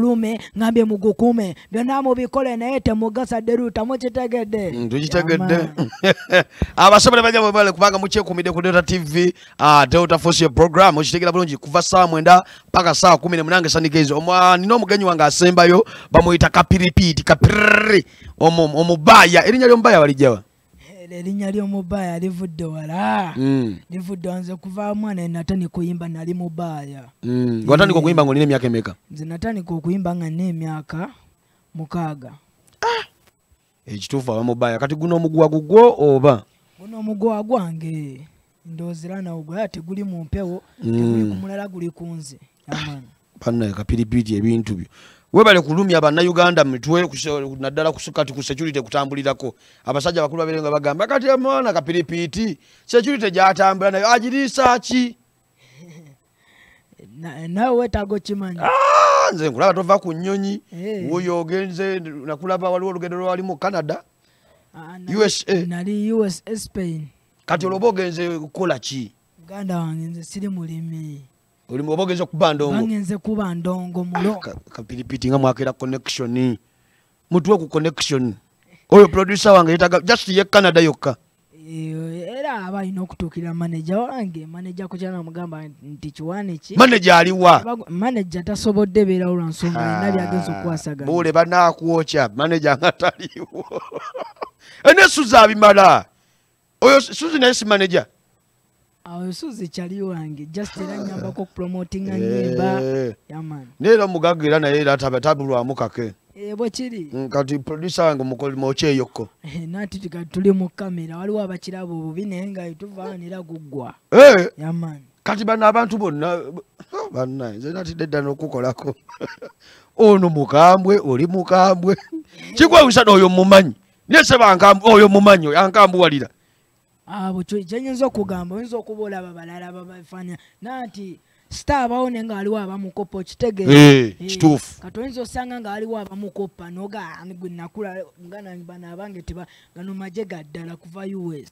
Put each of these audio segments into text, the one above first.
lume ngambye mugukume. Byonamo bikole naete temugasa deruta mukitegedde Mm, tukitegedde abasobole bajja bwebale kubanga muche ku delta tv ah, delta force program okitegera bulungi kuva saa mwenda paka saa kumi nemunange sanigezi nina omugenyi wange asembayo bamuyita kapiripiti kapiriri. Omu- omubaya erinnya lyo walijjawa Era erinnya ly'omubaaya livudde wala? Mm, livudde wanze kuva mwana natani kuyimba nali mubaaya mm. watandika okuyimba ngaolina emyaka emeka? Nze natandika okuyimba nga nina emyaka mukaaga. Ekituufu aba mubaaya kati guno omuguwa gugwo oba? Guno omugwa gwange. Ndoozera nawo gwe ate guli mu mpewo. Mm. teguli ku mulala guli ku nze. Amaana bannaye kapiripiiti ebintu byo webale kulumya bannayuganda mitwe naddala kati ku security kutambulirako. Abasajja bakulu babere nga bagamba kati omwana kapiripiiti security gyatambula nayo agiriisa ki? Na- naawe weetaaga okimanya Ah, nze nkulaba tova ku nnyonyi. Eh. wuyo ogenze nakulaba waliwo olugendo lwali mu canada Ah, na- USA. nali us spain. Kati olwoba ogenze kukola ki? Muganda wange nze siri mulimi Oli- oba ogenze kuba ndongo? Bangenze kuba ndongo mulo. Ka- kapiripiiti nga mwakera connection. Mutwe ku connection. Oyo producer wange yetaga just ye canada yokka. Era aba alina okutuukirira maneja wange. Maneja kukyana mugamba nti kiwaani ki? Manager aliwa maneja tasobodde beerawo lwa nsonga alina byagenza okukwasaganya bule banakwokya manager nga taliwo. Ene suzi abimala. Oyo suzi naye si manager awo suzi kyali wange just era nyambako okupromotinga nyimba Eh, yamani neera omugaga era naye era tabulwamu kake bwe kiri. Mm, kati producer wange mukoli mokyeyokko Eh, nati tuka tuli mu kamera waliwo abakirabo obubi naye nga tuvaanira guggwa Eh, yamani kati bano abantu bonna bannaye nze natidde dda n'okukolako. Ono mukambwe oli mukambwe. Kikwewusa n'oyo mumanyi neseba oyo mumanyi ankambuwalira abo kyenyinza okugamba oyinza okuba olaba balala babafaanya nanti sita abawo naye nga waliwo abamukopa okitegeera Eh, Eh, kituufu. kati oyinza osanga nga waliwo abamukopa noga "Ani gwe nakula muganda wange bano abange teba gano maje ga ddala kuva us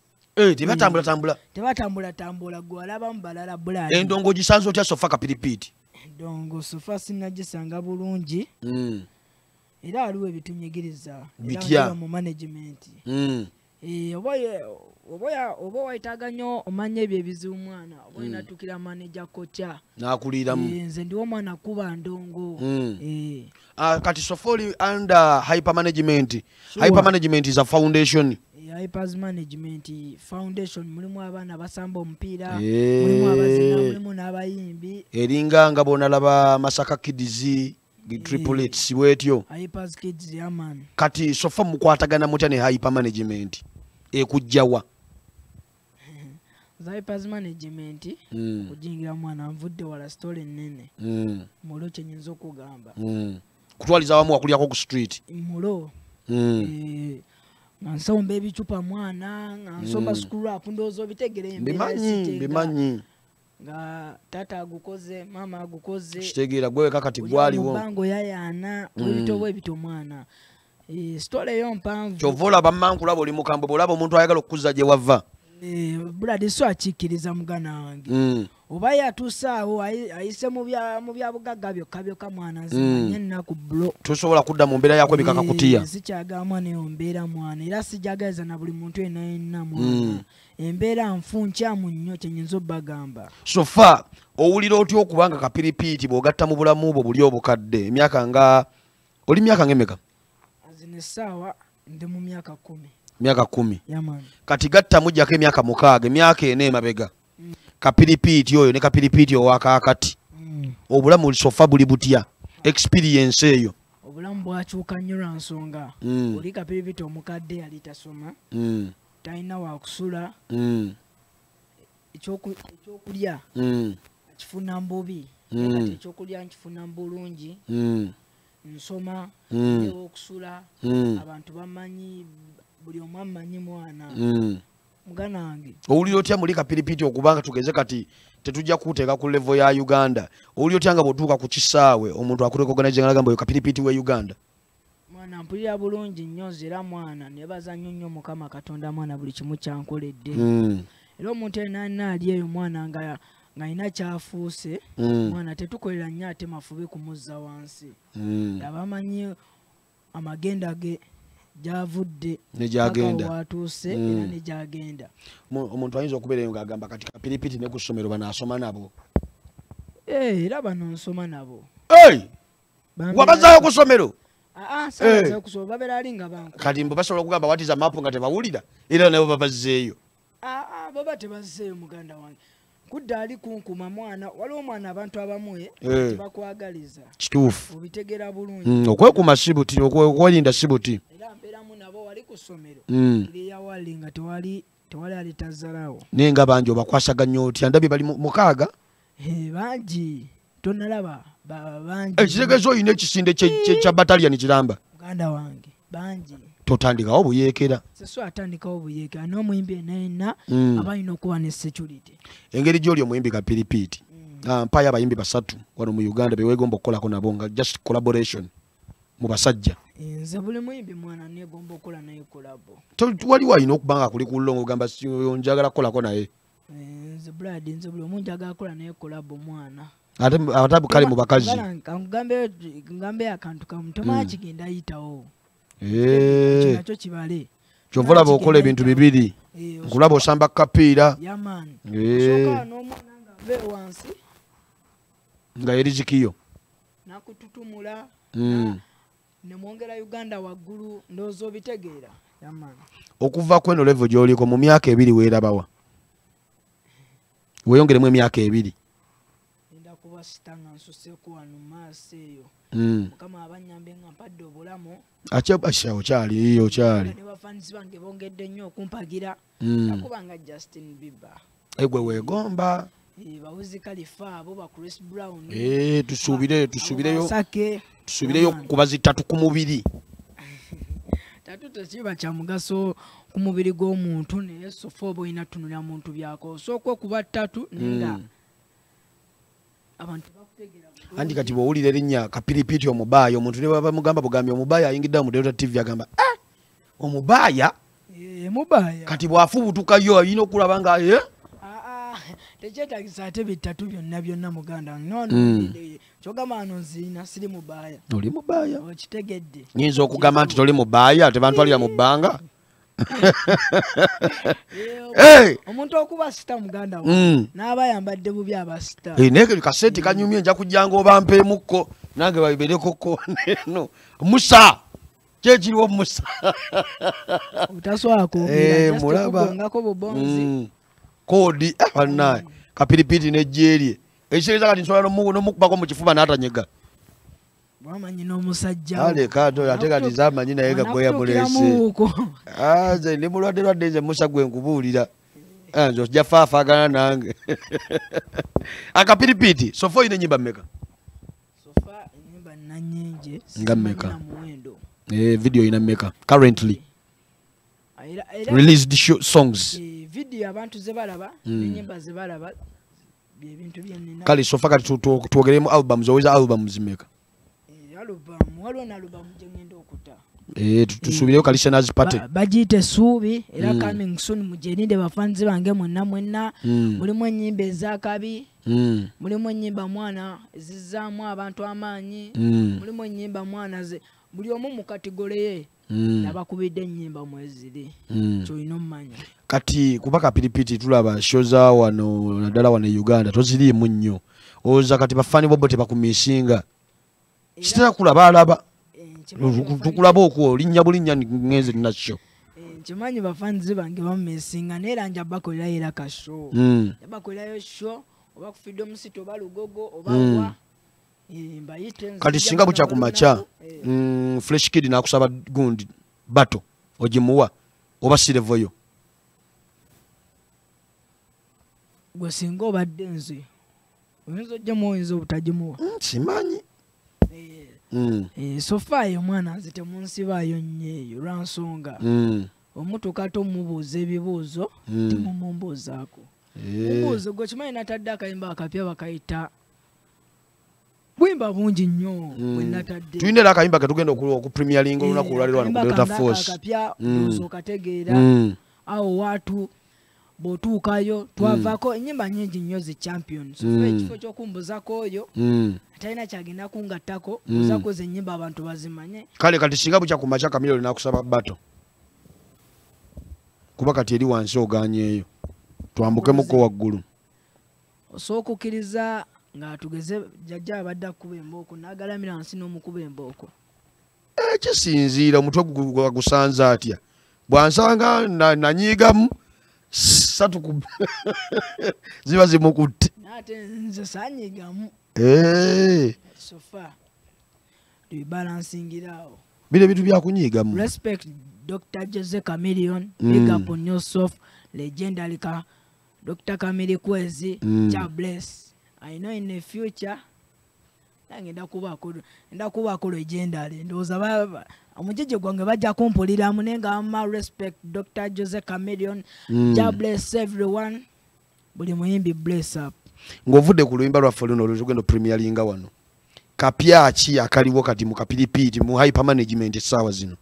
tebatambulatambula tebatambulatambula gwe walabamu balala bulaali endongo gisanze otya sofa kapiripiiti? Dongo sofa sinagisanga bulungi. Mm, era waliwo ebitunyigiriza Bitya? mu management. Mm. Eh, oba oba wetaaga nnyo omanya ebyo ebizibu mwana oba oinatukira maneja kotya? Nakuliramu Eh, nze ndiwo omwana kuba ndongo. Mm. Eh, Ah, kati sofa oli under hyper management hyper management is a foundation. Eh, Hypers management foundation mulimu abaana basamba omupiira mulimu abazina mulimu n'abayimbi. Eringa nga bonalaba masaka kids triplets bwetyo. Kati sofa mukwatagana mutya ne hyper management ekujjawa za Hypers management Mm, kujingira mwana nvudde wala story ennene mm, mulo kyenyinza okugamba. Mm. kutwaliza wamu wakulyako ku street? Mulo. Eh, nga nsomba ebicupa mwana nga nsomba skulap ndowooza obitegere embeera mbimanyi esitenga. mbimanyi. Nga taata agukoze maama agukoze. Kitegeera gweweka kati oli gwaliwo. mubango yayaana Mm. webito bwebito mwana. Eh, sitole eyo mpanvu. Kyova olaba mmankulaba oli mukambwe bwolaba omuntu ayagala okukuza gye wava buladi so akikkiriza mugana wange. Mm, oba yatuuse awo ayi- ayise mu bya- mu byabugagga byokka byokka mwana Mm. nzimanye ennaku bulo tosobola kudda mu mbeera yakwe bikaka kutiya? Eh, sikyagamba neyo mbeera mwana. Era sijagaliza na buli muntu yenna yenna Mm. mwana embeera nfu nkyamu nnyo kyenyinza obbagamba. Sofa owulira otya okubanga kapiripiiti bw'ogatta mu bulamu bwo buli obukadde? Emyaka nga oli myaka ng'emeka? Zino essaawa ndi mu myaka kumi myaka kumi. Kati gatta mujjako emyaka mukaaga emyaka ena emabega. Kapiripiiti oyo ne kapiripiiti owakaakati Mm. obulamu sofa buli butya? Experience eyo. Obulamu bwakyuka nnyo lwa nsonga. Mm. oli kapiripiti omukadde yali tasoma. Mm, talina wakusula mm, ekyoku- ekyokulya. Mm, akifuna mbubi. Mm. kati ekyokulya nkifuna mu bulungi mm, nsoma. Mm. ndewo okusula. Mm, abantu bamanyi buli omu amanyi mwana. Mm. mugana wange. Owulira otya muli kapiripiiti okubanga tugeze kati tetujja kuteeka ku levo ya uganda? Owulira otya nga bw'otuuka ku kisaawe omuntu akurekoganize nga lagamba oyo kapiripiiti we uganda? Mwana mpulira bulungi nnyo nze era mwana. Nebaza nnyo nnyo mukama katonda mwana buli kimu kyankoledde. Mm, era omuntu yenna alina ali eyo mwana nga ng'alina kyafuuse Mm. mwana tetukolera nnyo ate mafubi kumuzza wansi. Abamanyi amagenda ge gyavudde Ne gyagenda. paka watuuse Mm. era ne gyagenda. Mu- omuntu ayinza okubeerayo ng'agamba kati kapiripiti ne ku ssomero banaasoma nabo? Eh, era bano nsoma nabo. Wabazaayo ku ssomero? Ah, ah, saabaza kusoma babeera ali nga kati mbe basobola okugamba watiza mapu nga tebawulira era nabo babazzeeyo. Ah, ah, baba tebazzeeyo muganda wange kudda ali kunkuma mwana waliwo omwana abantu abamu eh, tebakwagaliza. Kituufu. Obitegera bulungi. Mm, okwekuma si buti okwe- okwelinda si buti era mbeeramu nabo wali ku ssomero. Mm. lyeyawali nga tewali tewali ali tazzalawo naye nga bangi obakwasaganya otya? Ndabye bali mu- mukaaga. Bangi. Tonalaba ba- bangi. Ekitegeeza olina ekisinde kya bataliyani kiramba. Muganda wange bangi totandikawo buyeekera seso atandikawo buyeeka n'omuyimbi enaena Mm. aba alina okuba ne security. Engeri gyoli omuyimbi kapiripiiti Ah, mpayo abayimbi basatu wano mu uganda bewegomba okukolako nabo nga just collaboration mu basajja. Nze buli muyimbi mwana negomba okukola naye kolabo To- waliwo alina okuba nga kuli ku lulongo ogamba "Si- oyo njagala kukolako naye? Eh, nze brad nze buli omu njagala kukola naye kolabo mwana. Ate kale mu bakazi. Ngambe akantu kamu tomala kigenda ayitawo. Eh, ekyo nakyo kibale. Kyova olaba okola ebintu bibiri. Nkulaba osamba kapiira. Wansi. Nga yerizikiyo nakututumula. Mm. nemwongera uganda waggulu ndowooza obitegeera. Okuva ku eno levo gyoliko mu myaka ebiri weerabawa weeyongeremu emyaka ebiri kuba sita nga nsuseeku wano maaso eyo. Mm. mukama abanyambe nga mpadde obulamu. Ache- asha okyali okyali. Ne bafanizi bange bongedde nnyo okumpagira. Mm. nakubanga justin bieber. Egwe weegomba. Eh, bawuzi kalifa abo ba chris brown. Eh, tusuubire tusuubireyo. Tusuubireyo kuba zitatu ku mubiri. Tatu tekiba kya mugaso ku mubiri gw'omuntu naye sofa oba olina tunulira muntu byako. Osooka okuba ttatu naye nga Mm. Abantu anti kati bwowulira erinnya kapiripiti omubaaya omuntu ne baba mugamba bugambye omubaaya ayingiddewo mu delta tv agamba "Ah, omubaaya Eh, kati bwafubutukayo ayina okulaba nga eh? Ah, ah, tekyetagisa ate bitatu byonna byonna muganda Mm. eh, kyogamba ano nziina siri mubaaya oli mubaaya okitegedde nyinza okugamba nti toli mubaaya tebantwalira mu bbanga Eh, Eh! omuntu okuba sita muganda wange Mm. n'aba ayambadde bubi aba sita. Eh, naye kaseti kanyumye nja kujjanga oba mpeemukko nange babiberekoko neno. Musa! Kyekiriwo musa? Obutaswala Eh, bubonzi. Mm. koodi eh, bannaye kapiripiti nejjeerye. Ekitegeeza kati nsobola nomu- nomukubako mu kifuba n'atanyega bwamanyi n'omusajja ate kati zamanyi naye gagoya mulese Ah, nze ndi mulwadde lwadde nze musa gwe nkubuulira. Nze ojja faafaagana nange. Akapiripiti sofa oyina enyimba mmeka? Sofa enyumba nanyingi Nga mmeka? vidiyo na muwendo. Eh, video oyina mmeka currently. Released songs. Eh, vidiyo abantu ze Mm. n'enyimba ze byebintu byenina kale sofa kati twogeremu albumu oweza albumu mmeka alubamu waliwo n'alubamu gye ŋŋenda okuta Eh, tu- tusuubireyo ka listeners party Ba- bagiyita essuubi era coming soon mugyerinde bafanzi bange mwenna mwenna. Mm, mulimu enyimba ezakabi mm, mulimu enyimba mwana ezizzaamu abantu amaanyi. Mulimu enyimba mwana ze buli omu mu katigole ye nabakubidde enyimba mweziri kyolina omumanya kati kuba kapiripiti tulaba sho za wano naddala wano e uganda toziriimu nnyo. Oza kati bafaani bobo tebakumisinga kitera kulaba alaba. Tukulaba okuwa olinnya bulinnya ngenze nakyo nkimanyi bafanzi bange bamumesinga naye era nja bakolerayo era kasho Mm, bakolerayo sho oba ku freedom city oba lugogo oba Mm. wa. Eh, kati singa bukya ku kuno makya lunaku. Eh, mm, fresh kid nakusaba gundi bato ogimuwa oba sirevoyo. Gwe singa obadde nze oyinza ojjamu oyinza obutagimuwa. Simanyi Mm, eh, sofaayo omwana nze temunsibaayo nnyo eyo lwansonga mm, omutuka ate omubuuza ebibuuzo Mm. timumumbuuzaako eh, mubuuzo gwe kimanyi natadde akayimba akapya bakayita? Bwimba bungi nnyo Mm. bwe natadde. Tulina era akayimba ketugenda okupremiaringa olunaku Eh, olwaliro wano ku delta force. akapya Mm. ndowooza okategeera awo watu bw'otuukayo twavaako enyimba nyingi nnyo zi champions. Mm. ekifo ky'okumbuzako oyo Mm. atalina kyagenda kungattako ozako ze ennyimba abantu bazimanye. Kale kati singa bukya ku makya kamiliyoni nakusaba bato kuba kati eri wansi oganyeeyo twambukemuko waggulu osooka okkiriza nga tugeze jjajja abadde akuba embooko n'agalamira wansi n'omukuba embooko. Eh, kisinziira omutwe gu- gu- gusanze atya? Bwansanga na- nanyiigamu satu ku ziba zimukutte naate nze sanyigamu Eh, sofa tubibalansingira bino ebintu byakunyiigamu respect dr jose camillion Mm. big up on yourself legendary ka dr camili kwezi Mm. cha bless. I know in the future nange ndakubaako ndakubaako legendary. Ndowooza ba- ba- omujeje gwange bajja kumpuliramu naye nga ama respect dr jose camillion Mm. ja bless everyone. Buli muyimbi bless up. Ng'ovudde ku luyimba lwaffe luno olugendo premieringa wano kapyaki akaliwo kati mu kapiripiiti mu hyper management essaawa zino?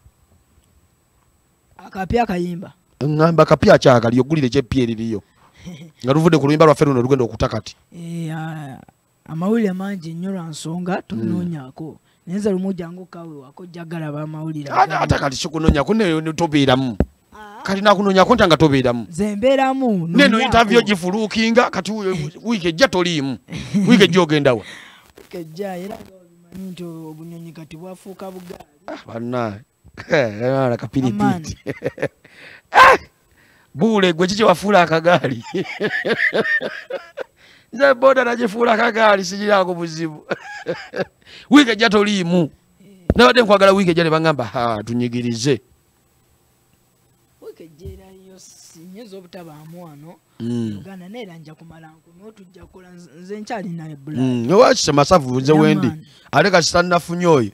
Akapya akayimba. Ŋŋamba kapyaki akali ogulire kyepya eririyo nga luvudde ku luyimba lwaffe luno olugenda okuta kati Eh, ah, amawulire mangi nnyo lwa nsonga tonoonyako naye nze lumu jangu kawe wako jagala bamawulire ate kati kikunoonyako tobeeramu. Kati nakunoonyako nti nga tobeeramu. Nze mbeeramu neno interview gifuluukinga kati wiiki ejja toliimu. Wiiki ejja ogendawa kejja era obimanyi nti obunyonyi kati bwafuuka bugaali. Bannaye Amaani. kapiripiiti buule gwe kiki wafuula akagaali nze boda nagifuula akagaali sigiraako buzibu. Wiiki ejja toliimu. Nabadde nkwagala wiiki ejja ne baŋŋamba ha tunyigirize. Sinyinza obutabaamu wano. Mm. uganda naye era nja kumala nkuno tujja kukola nze- nze nkyali naye bula Mm, owakise masavu nze wendi ate kasi tannafunye oyo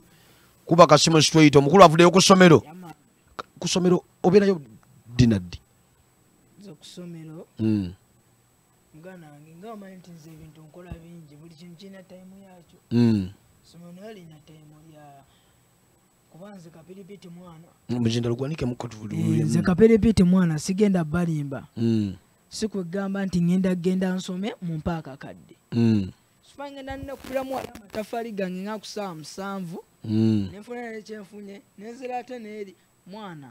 kuba kasimu straight omukulu avuddeyo ku ssomero. Ku ssomero obeerayo dinaddi? Nze ku ssomero. Mm, muganda wange nga omanyi nti nze ebintu nkola bingi buli kintu kirina tayimu yakyo mm. somero nayo lina tayimu lya kuba nze kapiripiti mwana. Muzinda lugwanike Eh, mukotululule nze kapiripiti mwana sigenda balimba. Si kwegamba nti ngenda genda nsome mu mpaaka kadde. Sifa ngenda nnakupiramu wali amatafaali gange nga ku ssaawa musanvu. Nenfuna nali kyenfunye nenzira ate neeri mwana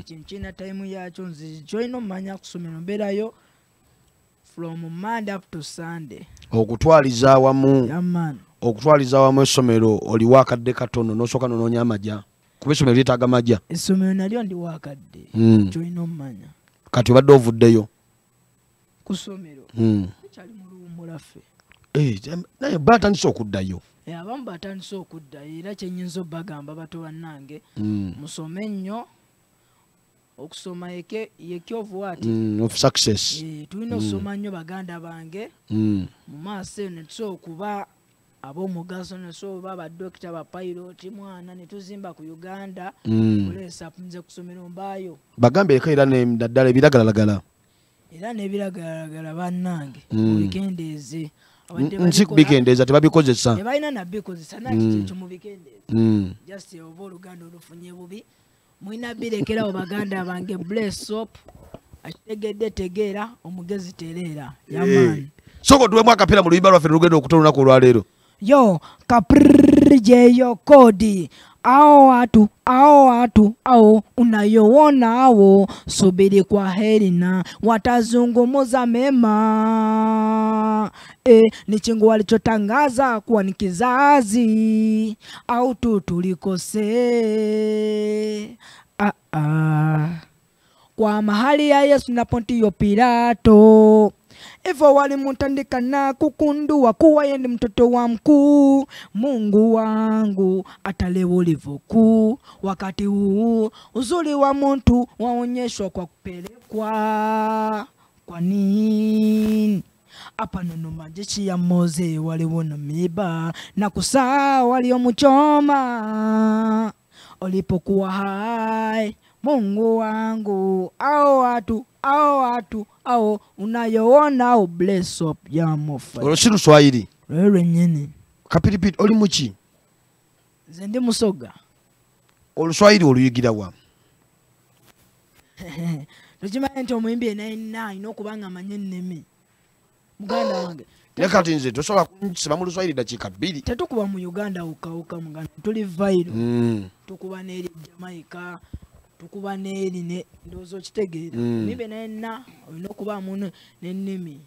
ekintu kirina tayimu yakyo nze kyolina omumanya ku ssomero mbeerayo from monday up to sunday. Okutwaliza awamu yaman okutwaliza awamu essomero oliwo akadde katono nosooka nonoonya amajja kuba essomero lyetaaga majja essomero nalyo ndi wakadde Mm. kyolina omumanya kati obadde ovuddeyo? Ku ssomero. Mm. kyali mu luwummulaffe Eh, naye batandise okuddayo. Eh, abamu batandise okuddayo era kyenyinza obbagamba bato bannange Mm. musome nnyo okusoma yekyovuwaati Mm, of success tulina okusoma nnyo baganda bange Mm. mu maaso eyo netusobola okuba ab'omugaso netusobola oba badokita bapayiroti mwana netuzimba ku uganda Mm. oleesa nze ku ssomero mbaayo bagambe eka era naddala ebiragalalagala era n'ebiragalalagala bannange Mm. mubikendeeze Abadde nsi babikola, bikendeeza tebabikozesa tebalina nabikozesa naki Mm. kyekyo mubikendeeze Mm. just oba oluganda olufunye bubi mwina birekerawo baganda bange blessop akitegedde tegeera omugezi tereera yamaani soko tuwemu akapiira mu luyimba lwaffe lugenda okuta olunaku olwaleero. Yo kaprjeyo kodi. Ao watu ao watu ao unayoona ao subiri kwa heri na watazungumuza mema. E, ni chingu walichotangaza kuwa ni kizazi au tu tulikose. Ah, ah. Kwa mahali ya Yesu na Pontio Pilato. Hivyo walimutandika na kukundua kuwa yeye ni mtoto wa mkuu. Mungu wangu atalewa ulivyoku wakati huu uzuri wa mtu waonyeshwa kwa kupelekwa. Kwa nini? apa nono majeshi ya Moze waliona miba na kusaa waliomuchoma ulipokuwa hai. Mungu wangu, ao watu ao watu ao unayoona au bless up ya mofa olwo si luswayiri lwe nyini kapiripiti oli muki nze ndi musoga. Oluswayiri oluyigirawa tekimanye nti omuyimbi enaina alina okuba nga amanye ennimi. Muganda wange ne kati nze tosobola kunsiba mu luswayiri dakiika bbiri. Tetukuba mu uganda wukawuka muganda tuli vairo Mm. tukuba n'eri jamaica tukuba n'eri ne ndowooza okitegeera. Mm. muyimbi naina olina okubaamu ne- n'ennimi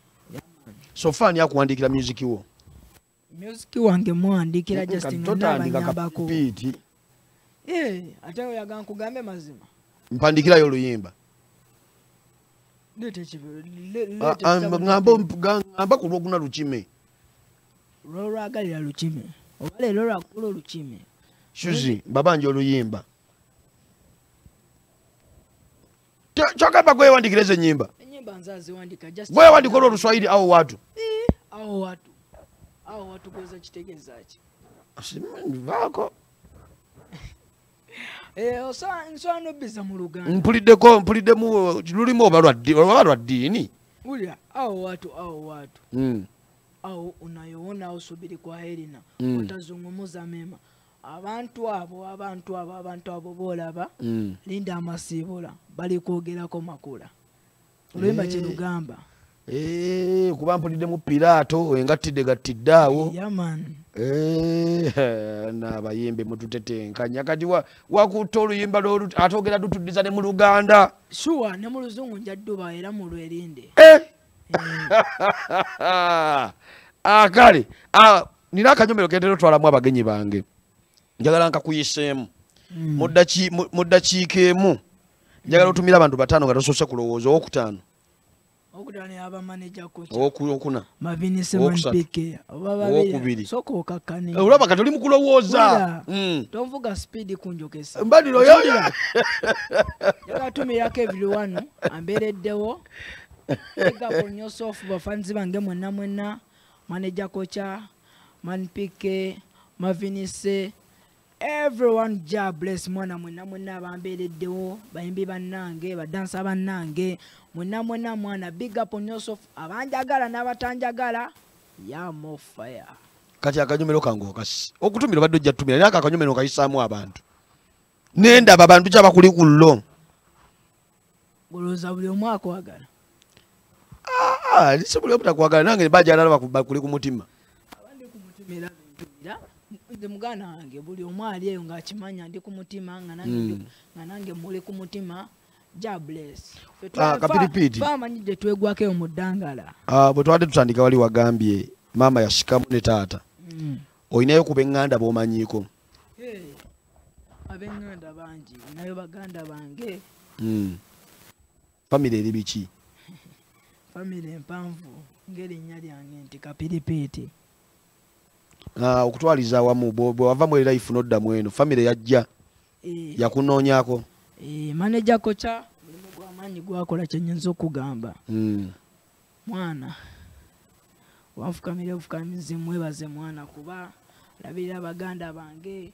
so faani akuwandiikira musiki wo? Musiki wange muwandiikira Kati justin totandika naabanyambako kapiiti ate oyaga nkugambe mazima. Mpandikirayo oluyimba. Le- Ah, ah, ku lwoguna lukime. Lwolwagalira lukime. Oba leero lwakula olukime suzi babanja oluyimba Te- kyogamba gwewandikira ezo enyimba enyimba nzaziwandika gwewandika olwo oluswayiri awo watu? Awo watu. Awo watu gweza kitegeeza ki vaako Eh, osa- nsobola nobbiza mu luganda. Mpuliddeko mpuliddemu lulimu oba lwa ddi- oba lwa ddiini ulya awo watu awo watu. Mm. au unayoona usubiri kwa helina Mm. utazungumuza mema abantu abo abantu abo abantu abo boolaba Mm. linda amasiibula bali kwogerako makula. Oluyimba Eh. kyerugamba Eh, kuba mpuliddemu piraato engattidde gattidde awo. Eh, n'abayimbi mututetenkanya kati wa- wakutta oluyimba ate ogera tutuddiza ne mu luganda. Shuwa ne mu luzungu njadduba era mu lwerinde. Kale ah, nina akanyomero kentera otwalamu abagenyi bange njagala nkakuyiseemu. Mu ddaki- mu- mu ddakiika emu njagala otumira abantu bataano nga tosoose kulowooza owokutaano. Eh, olaba kati oli mu kulowooza. Wulira. Mm. tonvuga sipiidi kunjokesa mbaliro yoyo yagatumirako everyone ambeereddewo. Igaponyosofu bafanzi bange mwenna mwenna. Maneja kocha manpike mavinise everyone ja bless mwana mwenna mwenna abambeereddewo bayimbi bannange badansa bannange mwenna mwenna mwana big up on yourself abanjagala n'abatanjagala yamofire kati akanyomero kange okasi okutumira obadde ojja tutumira naye ako akanyomero okayisaamu abantu nendaba abantu kyabakuli ku llo olowooza buli omu akwagala? Ah, si buli obutakwagala nange bajalala bakuli ku mutima. Abandi ku mutima era bentumira nze muganda wange buli omu ali eyo ng'akimanya ndi ku mutima nga nange nange muli ku mutima twa- Ah, twegwako eyo mu ddangala. Ah, bwe twadde tutandika wali wagambye maama yasikamu ne taata. Mm. olinayo kuba eŋŋanda b'omanyiiko. Hey, ab'eŋŋanda bangi nayo baganda bange. Mm. famire eri biki? Famire empanvu ng'erinnya lyange nti kapiripiiti okutwaliza awamu bwe wava mu life n'oddamu eno famire yajja Eh, yakunoonyako? Eh, maneja koca mulimu gw'amaanyi gwakola kyenyinza okugamba. Mm. mwana. Wanfukamire bufukamizi mwebaze mwana kuba labirira baganda bange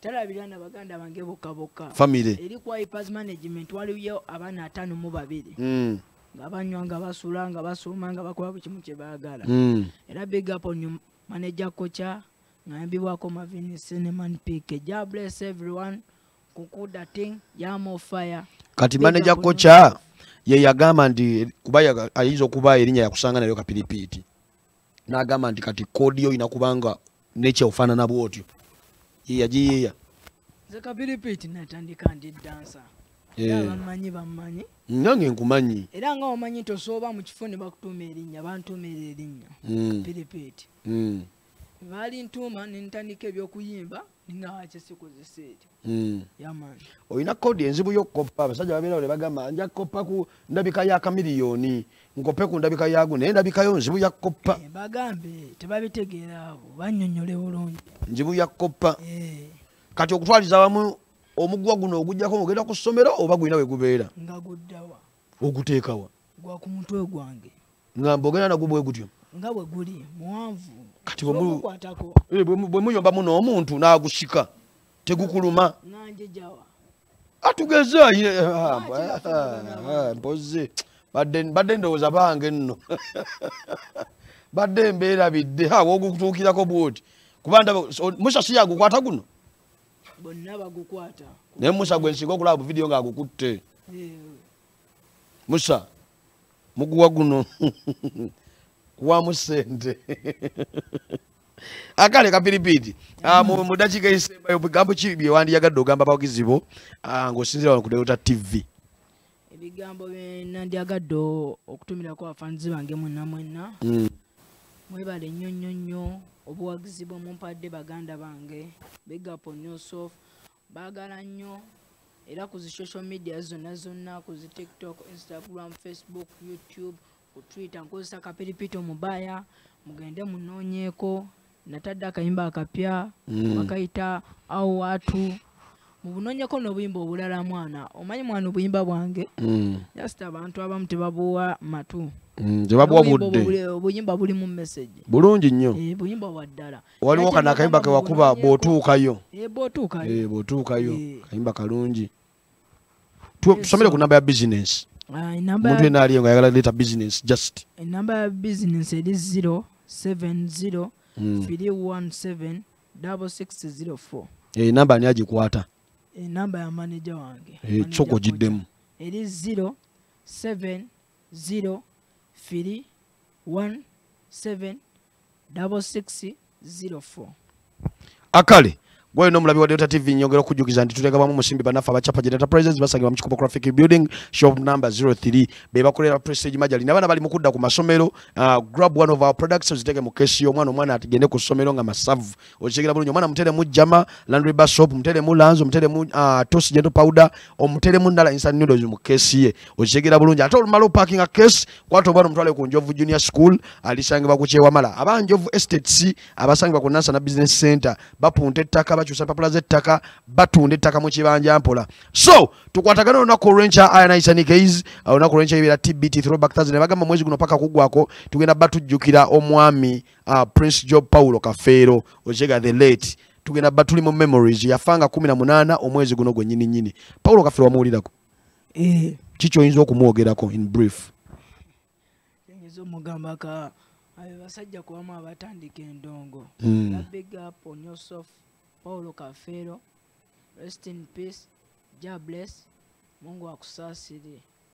talabirira na baganda bange bokka bokka. Famire eri kwa ipers management waliyo abaana ataano mu babiri. Mm. nga banywa nga basula nga basoma nga bakola buli kimu kye baagala. Mm. era big up manager kocha ngayambibwako mavini cineman pike ja bless everyone. Kukuda ting yamo fire. Kati manager kocha ye yagamba nti kubaya ayinza okuba erinnya yakusanga nayo kapiripiti n'agamba nti kati koodi yo oyina kubanga nekyofaanana bwotyo. Ye yagiyeeya nze kapiripiti natandika ndi dansa era bamanyi bamanyi nange nkumanyi era nga omanyi nti osooba mu kifo ne bakutuuma erinnya bantuumira erinnya Mm, piripiti mm, baali ntuuma nentandika ebyokuyimba ninga wakisikozesa ekyo mm. yamaani olina koodi enzibu y'okukoppa abasajja babeerawo ne bagamba nja kukoppa ku ndabika ya kamiliyoni nkoppe ku ndabika yago naye ndabikayo nzibu ya koppa Eh, bagambe tebabitegeera abo bannyonnyole bulungi. Nzibu ya koppa Eh, kati okutwaliza wamu omuguwa guno ogugjako ngogenda ku ssomero oba gulina we gubeera? Nga guddawa oguteekawa gwa ku mutwe gwange. Ngamba ogenda nagwo bwe gutyo. Nga bwe guli muwanvu. Kati bwe Eh, bwe mu- bwe muyombamu n'omuntu n'agusika tegukuluma. Nanjejawa atugeze mpoze. Badde ndowooza bange nno. Badde mbeerabidde. Awo ogutuukirako bwoti. Kuba ndaba so- musa si yagukwata guno bonna bagukwata. Naye musa gwe nsinga okulaba bu vidiyo ng'agukutte Eh, musa muguwa guno. Kuwamu sente akale kapiripiti Ah, mu dakiika esembayo bigambo ki byewandiyagadde ogamba abawagizi bo? Ah, ng'osinzira wano ku Delta tv ebigambo byenandyagadde okutumirako abafaanizi bange mwenna mwenna. Mm. Mwebale nnyo nnyo nnyo obuwagizi bwe mumpadde baganda bange. Bigapo newsof baagala nnyo era ku zi social media zonna zonna ku zi tiktok instagram facebook youtube ku twitter nkozesa kapiripiti omubaya mugende munoonyeeko natadde akayimba akapya Mm. bakayita awo watu mubunoonyeko n'obuyimba obulala mwana omanyi mwana obuyimba bwange? Mm. just abantu abamu tebabuwa matu. Mm, tebabuwa budde. obuyimba bulimu message. Bulungi nnyo. Eh, buyimba bwa ddala waliwo kano akayimba ke kyemugamba wakuba mubunoonyeeko. bw'otuukayo. Eh, bw'otuukayo. Eh, kayimba kalungi. Tu- tusomere ku namba ya business. Ah, enamba omuntu yenna aliyo nga ayagala leeta business just. Enamba ya bizinesi eri 070 Mm. 317 6604 Eh, namba ani agikwata enamba ya maneja wange. Eh, kyoko giddemu eri 070 317 6604 akale gwolina mulabi wa delta tv nyongera kujukiza nti tuteka bamu musimbi bannaffe abacapa Delta Prizes basangibwa mu kikubo graphic building shop number 03 be bakolera prestige majali. Nabaana bali mu kudda ku masomero uh, grab one of our products oziteeke mu kesi y'omwana omwana atigende ku ssomero nga masavu. Okitegera bulungi omwana muteremu jama landry bar mutele mu lanzo muteremu uh, Toast gentle powder omuteremu ndala instant noodles mu kesi ye okitegera bulungi ate olumala a case kwato omwana omutwale ku njovu junior school alisangibwa ku kyewamala abanjovu Estate C abasangibwa ku Nansa na business center bapunta ettaka bakyusa empapula z'ettaka batunda ettaka mu kibanja mpola. So tukwatagana olunaku olwenkya ionisanikais olunaku olwenkya ibeera tbt throwback thursday. Ne bagamba mwezi guno paka kugwako tugenda batujjukira omwami uh, prince job paulo kafeero okyega the late. Tugenda ba tuli mu memories yafanga 18 omwezi guno gwennyini nnyini paulo kafeero wamuwulirako? Eh. Kiki oyinza okumwogerako in brief? Yinza omugamba ka abo basajja kubamu abatandika endongo. Mm. on yourself paulo kafero rest in peace. Ja bless. Mungu akusaasire